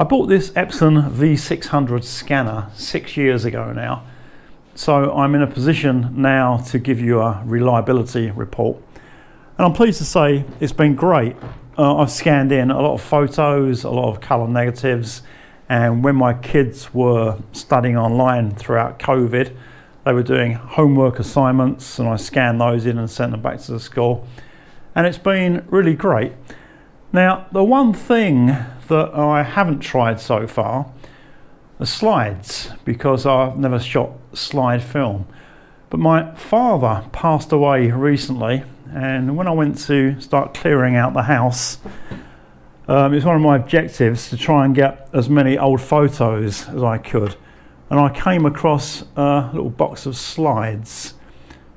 I bought this Epson V600 scanner six years ago now, so I'm in a position now to give you a reliability report. And I'm pleased to say it's been great. Uh, I've scanned in a lot of photos, a lot of colour negatives, and when my kids were studying online throughout COVID, they were doing homework assignments, and I scanned those in and sent them back to the school. And it's been really great. Now, the one thing that I haven't tried so far are slides because I've never shot slide film. But my father passed away recently, and when I went to start clearing out the house, um, it was one of my objectives to try and get as many old photos as I could. And I came across a little box of slides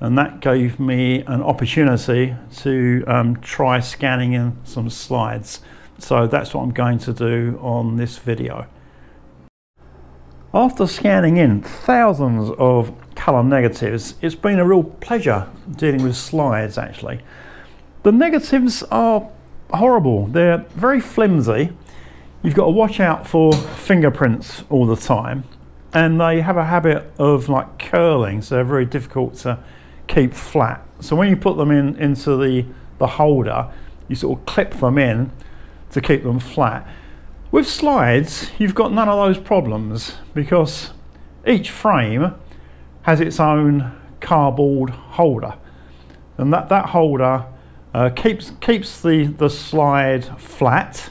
and that gave me an opportunity to um, try scanning in some slides. So that's what I'm going to do on this video. After scanning in thousands of colour negatives, it's been a real pleasure dealing with slides actually. The negatives are horrible, they're very flimsy. You've got to watch out for fingerprints all the time and they have a habit of like curling so they're very difficult to keep flat. So when you put them in into the, the holder, you sort of clip them in to keep them flat. With slides, you've got none of those problems because each frame has its own cardboard holder. And that, that holder uh, keeps, keeps the, the slide flat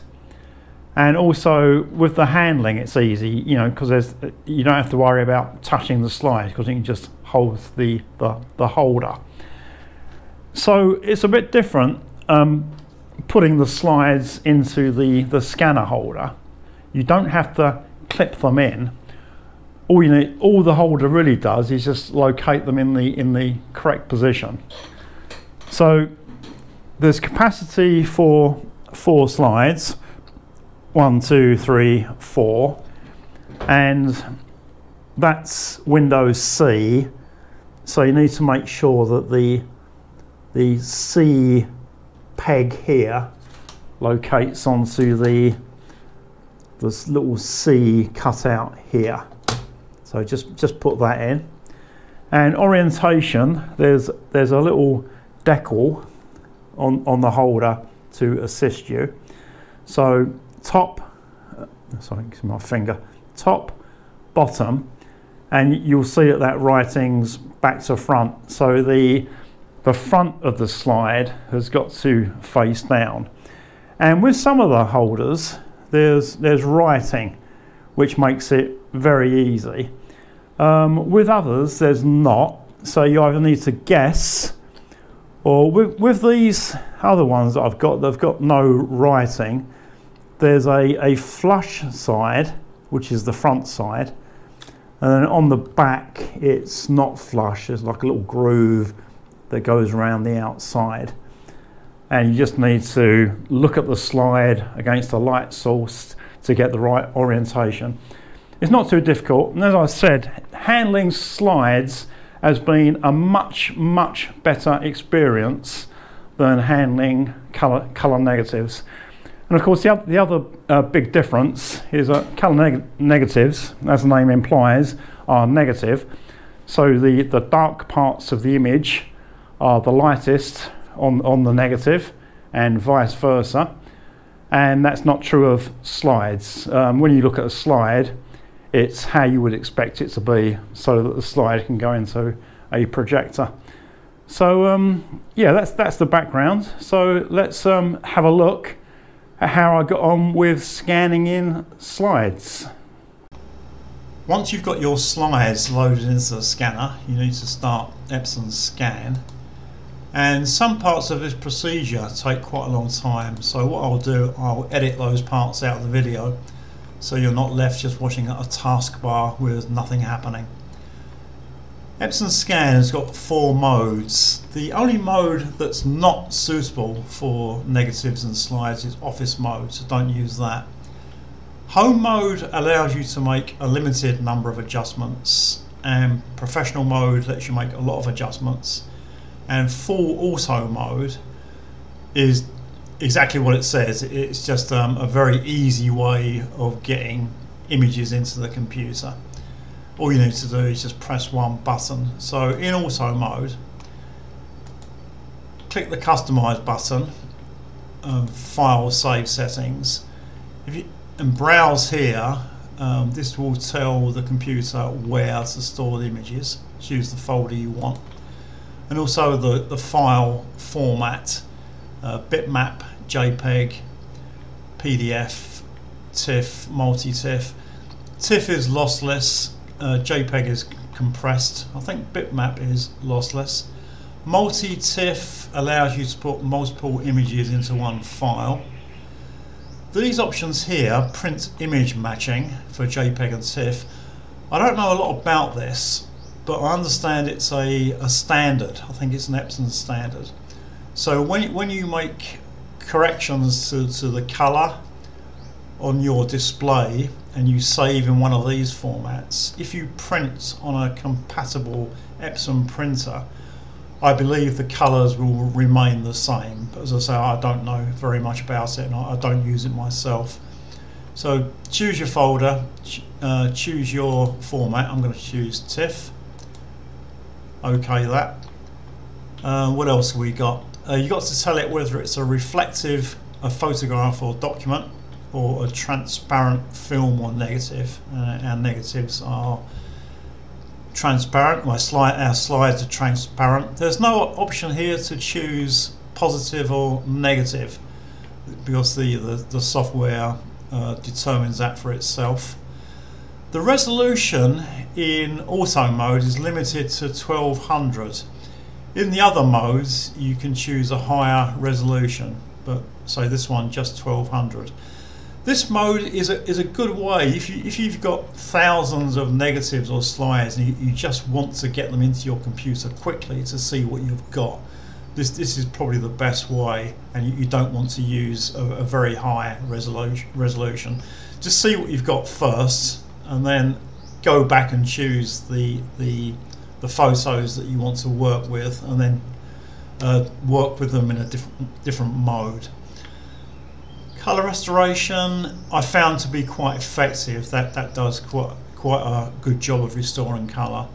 and also with the handling it's easy you know because you don't have to worry about touching the slide because you can just hold the, the, the holder. So it's a bit different um, putting the slides into the, the scanner holder. You don't have to clip them in. All you need all the holder really does is just locate them in the in the correct position. So there's capacity for four slides one, two, three, four, and that's Windows C. So you need to make sure that the the C peg here locates onto the this little C cutout here. So just just put that in. And orientation, there's there's a little decal on on the holder to assist you. So top, uh, sorry, my finger, top, bottom, and you'll see that that writing's back to front. So the, the front of the slide has got to face down. And with some of the holders, there's, there's writing, which makes it very easy. Um, with others, there's not. So you either need to guess, or with, with these other ones that I've got, they've got no writing there's a, a flush side, which is the front side, and on the back it's not flush, there's like a little groove that goes around the outside. And you just need to look at the slide against a light source to get the right orientation. It's not too difficult, and as I said, handling slides has been a much, much better experience than handling color, color negatives. And of course, the, the other uh, big difference is that color neg negatives, as the name implies, are negative. So the, the dark parts of the image are the lightest on, on the negative and vice versa. And that's not true of slides. Um, when you look at a slide, it's how you would expect it to be so that the slide can go into a projector. So um, yeah, that's, that's the background. So let's um, have a look how I got on with scanning in slides. Once you've got your slides loaded into the scanner, you need to start Epson scan. And some parts of this procedure take quite a long time. So what I'll do, I'll edit those parts out of the video so you're not left just watching a taskbar with nothing happening. Epson Scan has got four modes. The only mode that's not suitable for negatives and slides is office mode, so don't use that. Home mode allows you to make a limited number of adjustments and professional mode lets you make a lot of adjustments and full auto mode is exactly what it says. It's just um, a very easy way of getting images into the computer. All you need to do is just press one button. So in auto mode, click the customize button, um, file save settings, if you, and browse here, um, this will tell the computer where to store the images. Choose the folder you want. And also the, the file format, uh, bitmap, JPEG, PDF, TIFF, multi-TIFF. TIFF is lossless, uh, JPEG is compressed. I think bitmap is lossless. Multi-TIFF allows you to put multiple images into one file. These options here, print image matching for JPEG and TIFF, I don't know a lot about this, but I understand it's a, a standard. I think it's an Epson standard. So when, when you make corrections to, to the colour on your display and you save in one of these formats, if you print on a compatible Epson printer, I believe the colours will remain the same. But as I say, I don't know very much about it and I don't use it myself. So choose your folder, uh, choose your format. I'm going to choose TIFF. OK that. Uh, what else have we got? Uh, you've got to tell it whether it's a reflective, a photograph or document, or a transparent film or negative. Uh, our negatives are transparent. My slide, our slides are transparent. There's no option here to choose positive or negative because the, the, the software uh, determines that for itself. The resolution in auto mode is limited to 1200. In the other modes you can choose a higher resolution but say this one just 1200. This mode is a, is a good way if, you, if you've got thousands of negatives or slides and you, you just want to get them into your computer quickly to see what you've got. This, this is probably the best way and you, you don't want to use a, a very high resolution, resolution. Just see what you've got first and then go back and choose the, the, the photos that you want to work with and then uh, work with them in a different, different mode. Colour restoration I found to be quite effective. That that does quite quite a good job of restoring colour.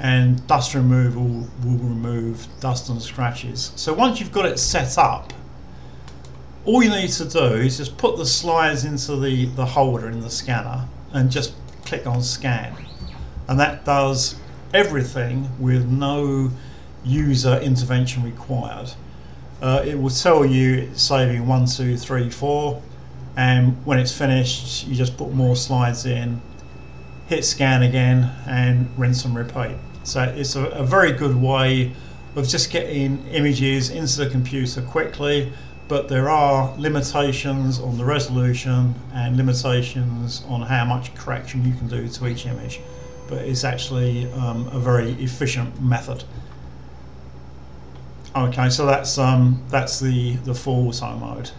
And dust removal will remove dust and scratches. So once you've got it set up, all you need to do is just put the slides into the, the holder in the scanner and just click on scan. And that does everything with no user intervention required uh, it will tell you it's saving one, two, three, four, and when it's finished, you just put more slides in, hit scan again, and rinse and repeat. So it's a, a very good way of just getting images into the computer quickly, but there are limitations on the resolution and limitations on how much correction you can do to each image. But it's actually um, a very efficient method. Okay, so that's um, that's the the full auto mode.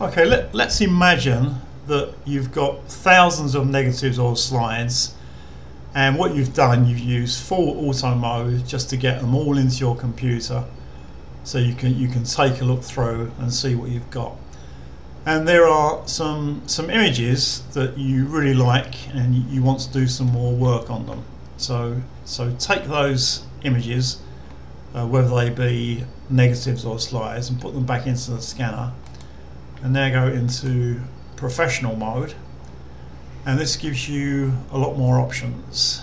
Okay, let, let's imagine that you've got thousands of negatives or slides and what you've done, you've used full auto mode just to get them all into your computer so you can you can take a look through and see what you've got. And there are some some images that you really like and you want to do some more work on them. So so take those images uh, whether they be negatives or slides and put them back into the scanner. And now go into professional mode. And this gives you a lot more options.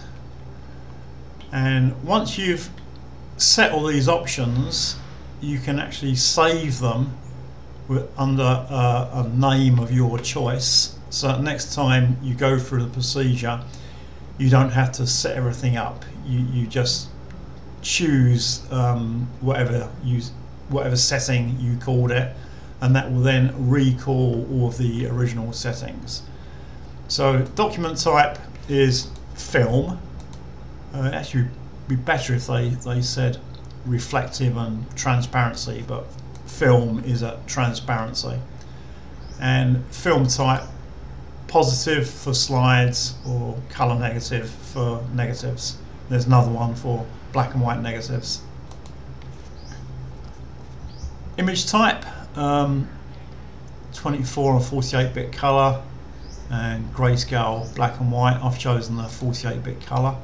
And once you've set all these options you can actually save them with, under uh, a name of your choice. So next time you go through the procedure you don't have to set everything up. You, you just choose um, whatever you whatever setting you called it and that will then recall all of the original settings. So document type is film. Uh, actually be better if they, they said reflective and transparency but film is a transparency and film type positive for slides or color negative for negatives. There's another one for black and white negatives. Image type, um, 24 and 48 bit colour and grayscale black and white. I've chosen the 48 bit colour.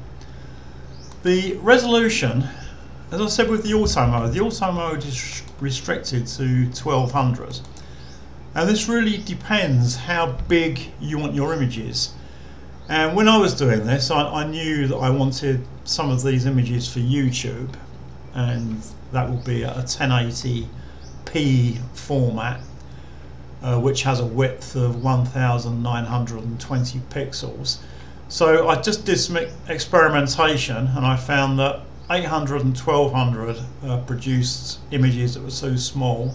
The resolution, as I said with the auto mode, the auto mode is restricted to 1200 and this really depends how big you want your images. And when I was doing this, I, I knew that I wanted some of these images for YouTube and that will be a 1080p format uh, which has a width of 1920 pixels. So I just did some experimentation and I found that 800 and 1200 uh, produced images that were so small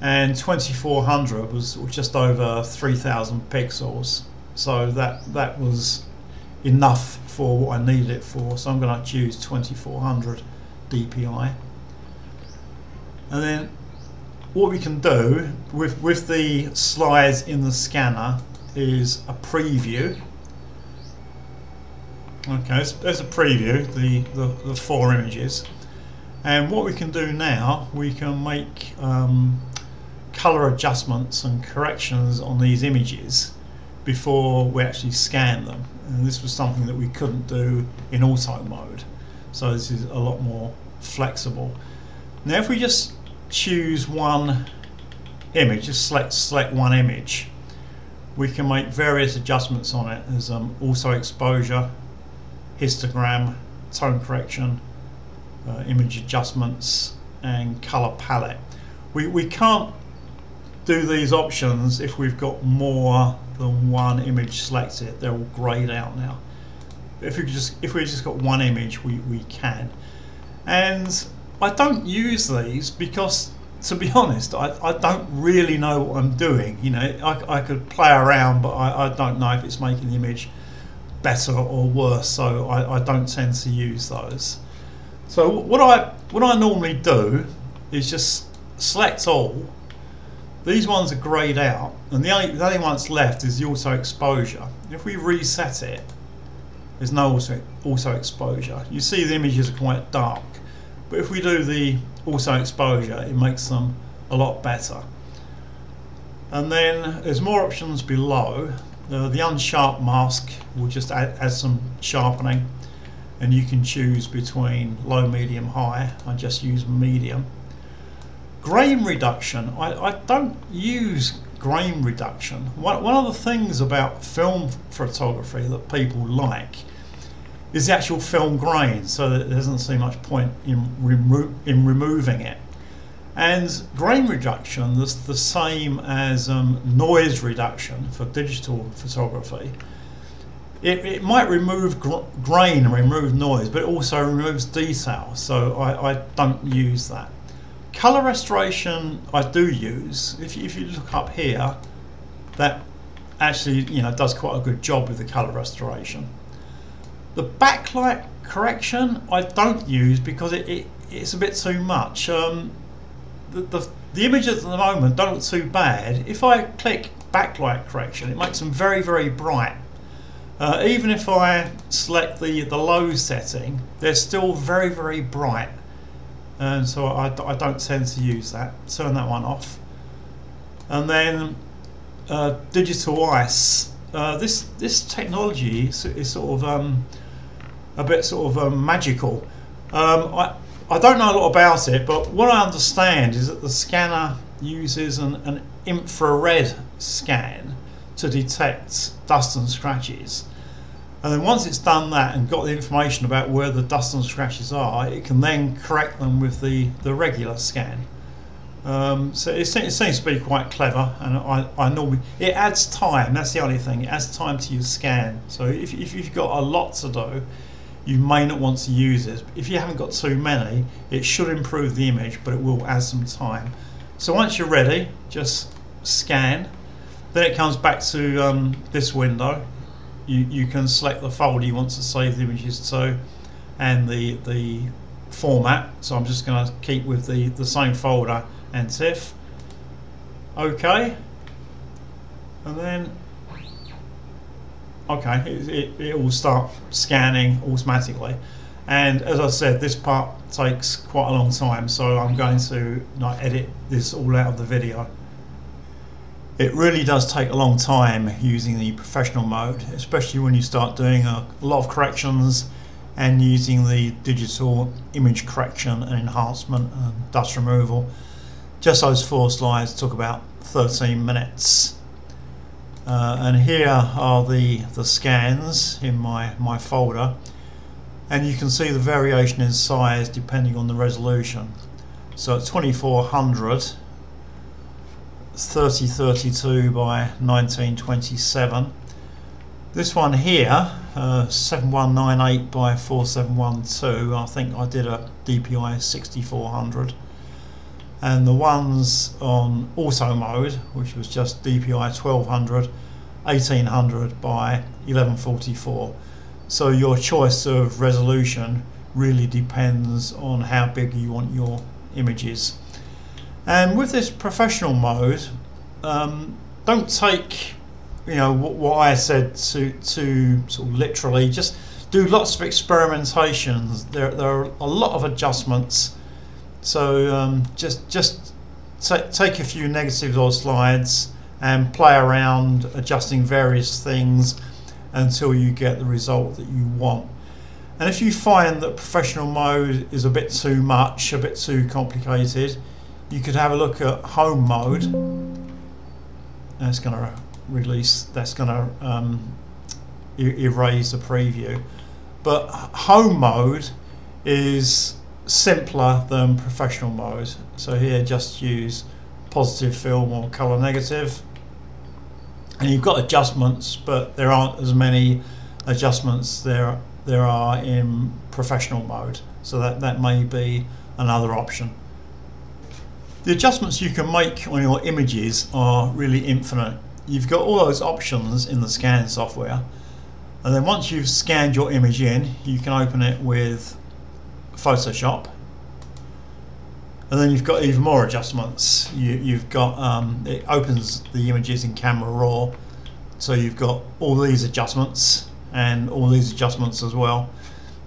and 2400 was just over 3000 pixels so that that was enough for what I needed it for so I'm going to choose 2400 DPI and then what we can do with, with the slides in the scanner is a preview. Okay, so there's a preview, the, the, the, four images. And what we can do now, we can make um, color adjustments and corrections on these images before we actually scan them. And this was something that we couldn't do in auto mode. So this is a lot more flexible. Now if we just choose one image, just select, select one image, we can make various adjustments on it. There's um, also exposure, histogram, tone correction, uh, image adjustments, and color palette. We, we can't do these options if we've got more than one image selected. They're all grayed out now. If we just if we just got one image, we, we can. And I don't use these because, to be honest, I, I don't really know what I'm doing. You know, I, I could play around, but I, I don't know if it's making the image better or worse. So I, I don't tend to use those. So what I what I normally do is just select all. These ones are greyed out, and the only the only one that's left is the auto exposure. If we reset it, there's no auto, auto exposure. You see the images are quite dark. But if we do the auto exposure, it makes them a lot better. And then there's more options below. Uh, the unsharp mask will just add, add, some sharpening and you can choose between low, medium, high. I just use medium. Grain reduction, I, I don't use grain reduction. One, one of the things about film photography that people like is the actual film grain, so there doesn't seem much point in, remo in removing it. And grain reduction is the same as um, noise reduction for digital photography. It, it might remove gr grain and remove noise, but it also removes detail, so I, I don't use that. Color restoration I do use. If you, if you look up here, that actually you know does quite a good job with the color restoration. The backlight correction I don't use because it, it it's a bit too much. Um, the, the, the images at the moment don't look too bad. If I click backlight correction, it makes them very, very bright. Uh, even if I select the, the low setting, they're still very, very bright. And so I, I don't tend to use that. Turn that one off. And then uh, digital ice. Uh, this this technology is, is sort of um, a bit sort of um, magical. Um, I, I don't know a lot about it, but what I understand is that the scanner uses an, an infrared scan to detect dust and scratches. And then once it's done that and got the information about where the dust and scratches are, it can then correct them with the, the regular scan. Um, so it, it, seems to be quite clever, and I, I normally it adds time. That's the only thing. It adds time to your scan. So if, if you've got a lot to do, you may not want to use it. If you haven't got too many, it should improve the image, but it will add some time. So once you're ready, just scan. Then it comes back to um, this window. You, you can select the folder you want to save the images to and the, the format. So I'm just going to keep with the, the same folder and TIFF. Okay. And then okay, it, it, it will start scanning automatically. and as I said this part takes quite a long time so I'm going to not edit this all out of the video it really does take a long time using the professional mode especially when you start doing a lot of corrections and using the digital image correction and enhancement and dust removal. Just those four slides took about 13 minutes. Uh, and here are the the scans in my my folder. And you can see the variation in size depending on the resolution. So at 2400 3032 by 1927 this one here uh, 7198 by 4712 I think I did a DPI 6400 and the ones on auto mode which was just DPI 1200 1800 by 1144 so your choice of resolution really depends on how big you want your images and with this professional mode um, don't take you know what, what I said to to sort of literally just do lots of experimentations there, there are a lot of adjustments so um, just just take a few negatives or slides and play around adjusting various things until you get the result that you want. And if you find that professional mode is a bit too much, a bit too complicated, you could have a look at home mode. That's going to release, that's going to um, erase the preview. But home mode is simpler than professional mode. So here just use positive film or color negative. And you've got adjustments, but there aren't as many adjustments there there are in professional mode. So that, that may be another option. The adjustments you can make on your images are really infinite. You've got all those options in the scan software. And then once you've scanned your image in, you can open it with Photoshop. And then you've got even more adjustments. You, have got, um, it opens the images in Camera Raw. So you've got all these adjustments and all these adjustments as well.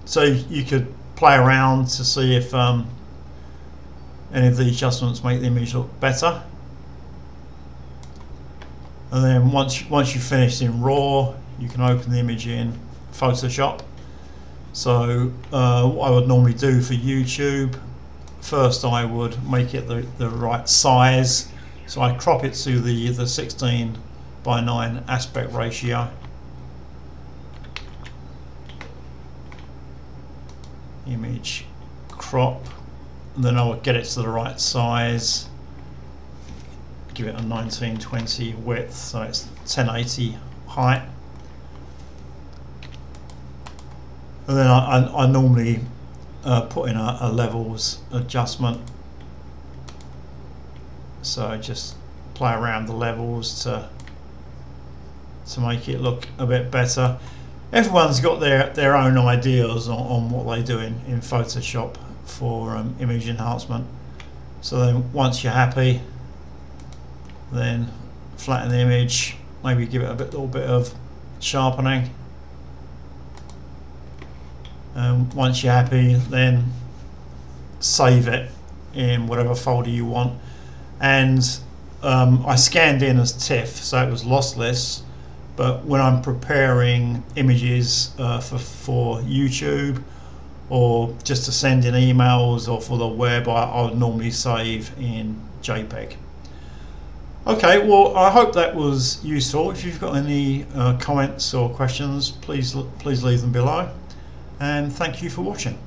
So you could play around to see if um, any of the adjustments make the image look better. And then once, once you've finished in RAW, you can open the image in Photoshop so uh, what I would normally do for YouTube, first I would make it the, the right size. So I crop it to the, the 16 by 9 aspect ratio. Image crop, then I would get it to the right size. Give it a 1920 width, so it's 1080 height. and then I, I, I normally uh, put in a, a, levels adjustment so I just play around the levels to to make it look a bit better everyone's got their their own ideas on, on what they do in, in Photoshop for um, image enhancement so then once you're happy then flatten the image maybe give it a bit, little bit of sharpening um, once you're happy, then save it in whatever folder you want. And um, I scanned in as TIFF, so it was lossless. But when I'm preparing images uh, for, for YouTube or just to send in emails or for the web, I, I would normally save in JPEG. Okay, well, I hope that was useful. If you've got any uh, comments or questions, please please leave them below and thank you for watching.